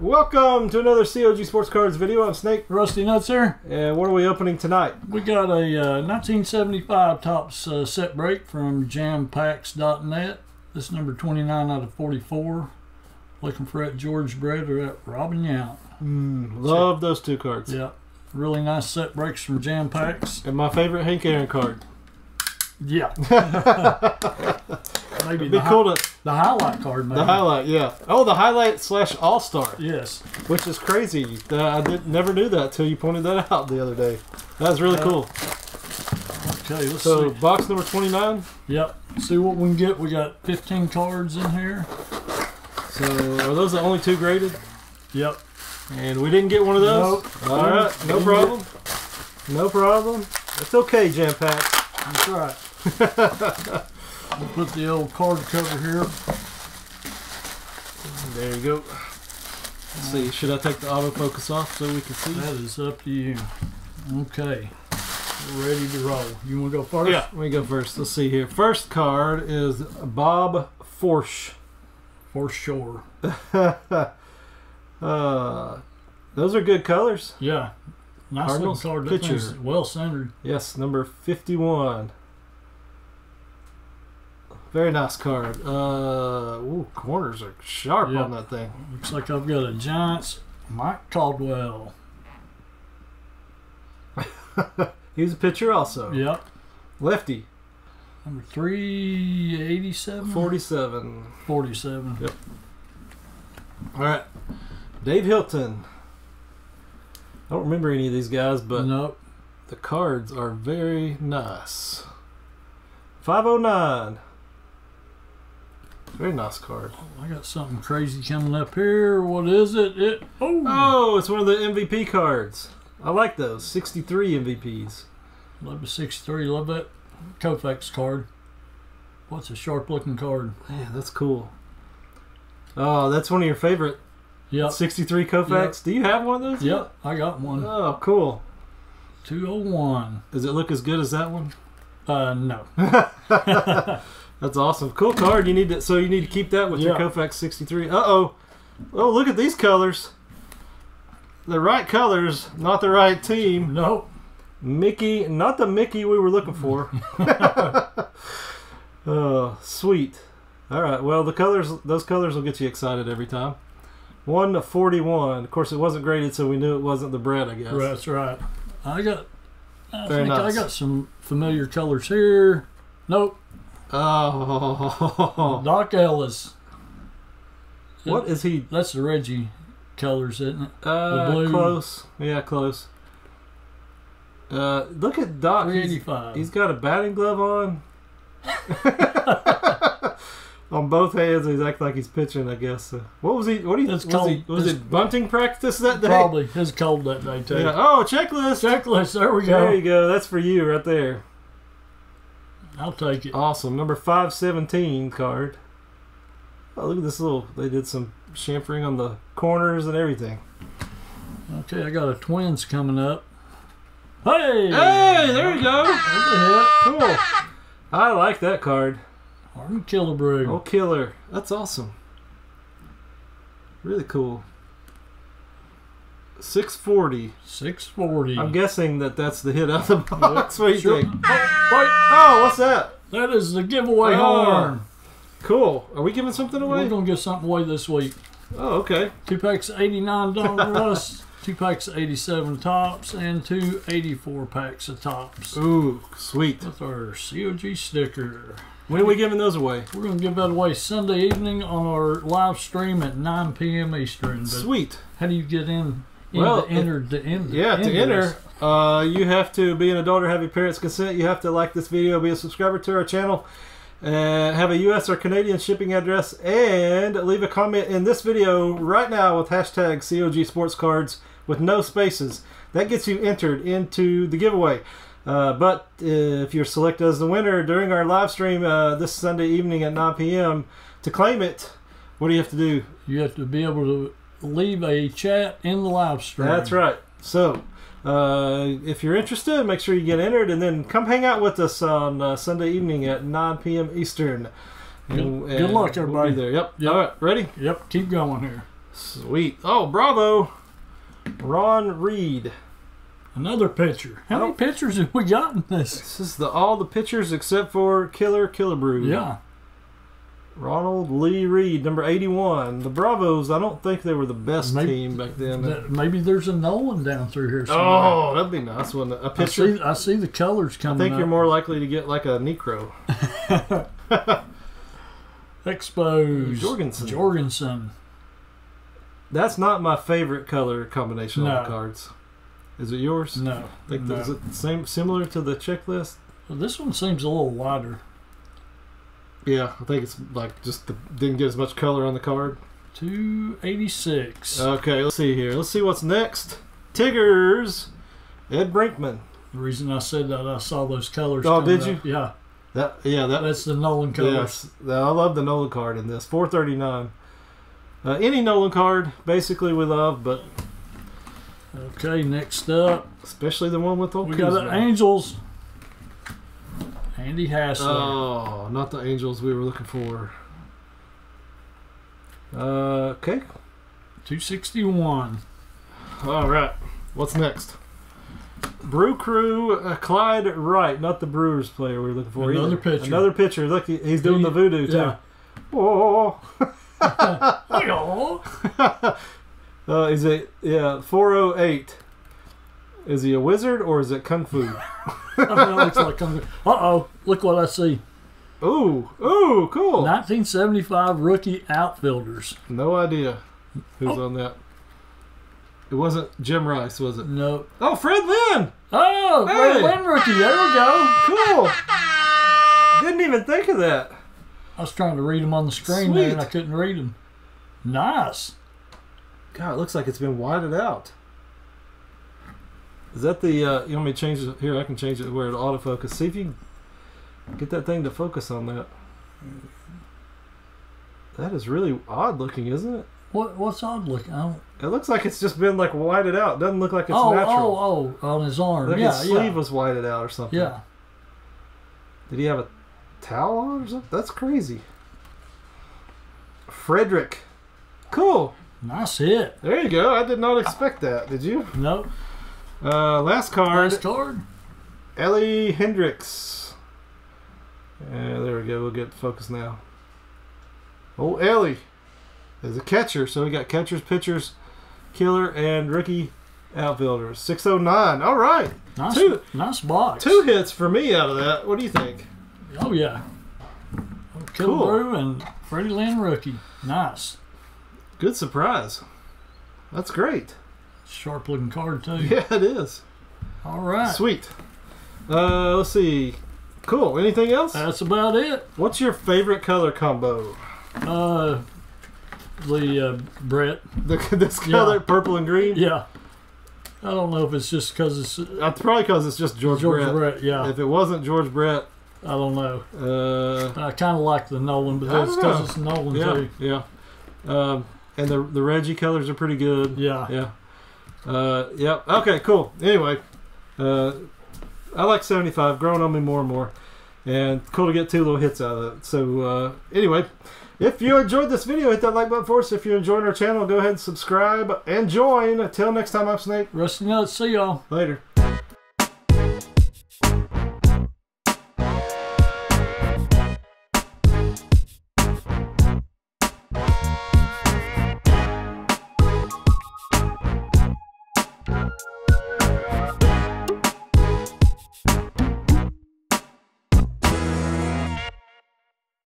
Welcome to another COG Sports Cards video. I'm Snake. Rusty Nuts here. And what are we opening tonight? We got a uh, 1975 Topps uh, set break from jampacks.net. This number 29 out of 44. Looking for at George Brett or at Robin Yount. Mm, love those two cards. Yeah, really nice set breaks from Jam Packs. And my favorite Hank Aaron card. Yeah. maybe It'd be the, cool to the highlight card, maybe. the highlight, yeah. Oh, the highlight slash All Star, Yes. which is crazy. That I did, never knew that till you pointed that out the other day. That was really Uh, cool. Okay, let's So see. box number 29. Yep. See what we can get. We got 15 cards in here. So are those the only two graded? Yep. And we didn't get one of those. Nope. All right, no problem. No problem. It's okay, Jam Pack. That's right. we'll put the old card cover here. There you go. Let's see, should I take the autofocus off so we can see? That is up to you. Okay. We're ready to roll. You want to go first? Yeah, let me go first. Let's see here. First card is Bob Forsch. For sure. uh, those are good colors. Yeah. Nice Cardinals card. Pitcher. well centered. Yes, number 51. Very nice card. Uh, ooh, corners are sharp Yeah. on that thing. Looks like I've got a Giants Mike Caldwell. He's a pitcher also. Yep. Lefty, Number 387? 47. 47. Yep. All right. Dave Hilton. I don't remember any of these guys, but nope. the cards are very nice. 509. Very nice card. I got something crazy coming up here. What is it? It oh, Oh, it's one of the MVP cards. I like those. 63 MVPs. love the 63. Love that Koufax card. What's a sharp looking card? Man, that's cool. Oh, that's one of your favorite Yep. 63 Koufax. Do you have one of those? Yep. I got one. Oh, cool. 201. Does it look as good as that one? Uh, no. That's awesome. Cool card. You need to so you need to keep that with your Koufax 63. Uh-oh. Oh, look at these colors. The right colors, not the right team. Nope. Mickey, not the Mickey we were looking for. oh, sweet. All right. Well, the colors, those colors will get you excited every time. One to forty-one. Of course, it wasn't graded, so we knew it wasn't the bread. I guess. That's right. I got. I Very think nice. I got some familiar colors here. Nope. Oh, Dock Ellis. what is he? That's the Reggie colors, isn't it? Uh, blue. close. Yeah, close. Uh, look at Doc. He's, he's got a batting glove on. on both hands, he's acting like he's pitching. I guess. Uh, what was he? What do you? It's Was, cold. he, was It's- it bunting practice that day? Probably his cold that day too. Yeah. Oh, checklist. Checklist. There we go. There you go. That's for you right there. I'll take it. Awesome. Number five seventeen card. Oh, look at this little. They did some chamfering on the corners and everything. Okay, I got a twins coming up. Hey! Hey, there you go. There's a hit. Cool. I like that card. Harmon Killebrew. Oh, killer. That's awesome. Really cool. 640. 640. I'm guessing that that's the hit out of the box. What do you Sure. think? Wait. Oh, what's that? That is the giveaway Oh. horn. Cool. Are we giving something away? We're going to give something away this week. Oh, okay. Two packs of 89 Donruss, two packs of 87 Topps, and two 84 packs of Topps. Ooh, sweet. With our COG sticker. When are we giving those away? We're going to give that away Sunday evening on our live stream at 9 p.m. Eastern. But Sweet. how do you get in? Well, to enter to enter. Yeah, to enter uh, you have to be an adult or have your parents' consent. You have to like this video, be a subscriber to our channel, and have a U.S. or Canadian shipping address, and leave a comment in this video right now with hashtag COG Sports Cards with no spaces. That gets you entered into the giveaway. Uh, but uh, if you're selected as the winner during our live stream uh, this Sunday evening at 9 p.m. to claim it, what do you have to do? You have to be able to leave a chat in the live stream. That's right. So, uh, if you're interested, make sure you get entered, and then come hang out with us on uh, Sunday evening at 9 p.m. Eastern. Good- And- good luck, we'll everybody. there. Yep. Yep. All right. Ready? Yep, keep going here. Sweet. Oh, bravo. Ron Reed. Another pitcher. How many pitchers have we got in this? This is the all the pitchers except for Killer Killebrew. Yeah. Ronald Lee Reed, number 81. The Bravos, I don't think they were the best Maybe- team back then. That- Maybe there's a Nolan down through here oh, somewhere. oh, that'd be nice, wouldn't it? A I pitcher. see, I see the colors coming I coming think you're more likely to get like a Niekro. Exposed. Jorgensen. Jorgensen. That's not my favorite color combination on the cards. Is it yours? No. I think no. is it same similar to the checklist? Well, this one seems a little wider. Yeah, I think it's like just the, didn't get as much color on the card. 286. Okay, let's see here. Let's see what's next. Tiggers, Ed Brinkman. the reason I said that, I saw those colors. Oh, did you? up. Yeah. That yeah, that That's the Nolan colors. yes. I love the Nolan card in this. 439. Uh, any Nolan card, basically we love, but Okay, next up, especially the one with old we got the Angels. Andy Hassler. Oh, not the Angels we were looking for. Uh, okay. 261. All right. What's next? Brew Crew, uh, Clyde Wright, not the Brewers player we were looking for. Another either. pitcher. Another pitcher. Look, he- he's doing the voodoo too. Yeah. Oh. Oh, Uh, is it yeah 408? Is he a wizard or is it kung fu? I mean, it looks like I'm. Uh oh! Look what I see. ooh, ooh, cool. 1975 rookie outfielders. No idea who's Oh. on that. It wasn't Jim Rice, was it? No. Oh, Fred Lynn. Oh, Hey. Fred Lynn rookie. There we go. Cool. Didn't even think of that. I was trying to read them on the screen there, and I couldn't read them. Nice. God, it looks like it's been whited out. Is that the? Uh, you want me to change it here? I can change it where it autofocus. See if you get that thing to focus on that. That is really odd looking, isn't it? What What's odd looking? I don't, It looks like it's just been like whited out. Doesn't look like it's oh, natural. oh, oh, on his arm. Like yeah, his sleeve yeah, was whited out or something. yeah. Did he have a towel on or something? That's crazy. Frederick. Cool. Nice hit. There you go. I did not expect that. Did you? Nope. Uh, last card. Last card. Ellie Hendricks. Yeah, there we go. We'll get focused now. Oh, Ellie is a catcher. So we got catchers, pitchers, killer, and rookie outfielders. 609. All right. Nice, Two- nice box. Two hits for me out of that. What do you think? Oh yeah. Cool. Killebrew and Freddie Lynn rookie. Nice. Good surprise. That's great. Sharp looking card too. Yeah, it is. All right. Sweet. Uh, let's see. Cool. Anything else? That's about it. What's your favorite color combo? Uh, the uh, Brett. The, this color, Yeah. purple and green? Yeah. I don't know if it's just because it's uh, That's probably because it's just George, George Brett. Brett. Yeah. If it wasn't George Brett, I don't know. uh, I kind of like the Nolan, but that's because it's Nolan yeah, too. yeah. Um, and the the Reggie colors are pretty good. Yeah. Yeah. Uh, yep. Okay. Cool. Anyway, uh, I like seventy five. Growing on me more and more, and cool to get two little hits out of it. So uh, anyway. If you enjoyed this video, hit that like button for us. If you're enjoying our channel, go ahead and subscribe and join. Until next time, I'm Snake. Rusty Nuts. See y'all. Later.